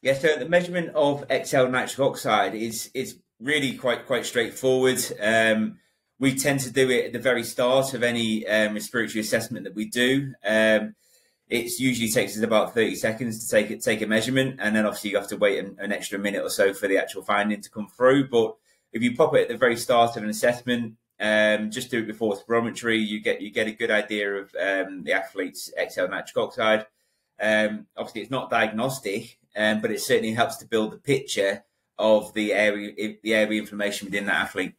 Yeah, so the measurement of exhaled nitric oxide is is really quite quite straightforward. Um, we tend to do it at the very start of any um, respiratory assessment that we do. Um, it usually takes us about 30 seconds to take it, take a measurement, and then obviously you have to wait an, an, extra minute or so for the actual finding to come through. But if you pop it at the very start of an assessment, um, just do it before spirometry, you get you get a good idea of um, the athlete's exhaled nitric oxide. Um, obviously, it's not diagnostic, um, but it certainly helps to build the picture of the airway the airway inflammation within that athlete.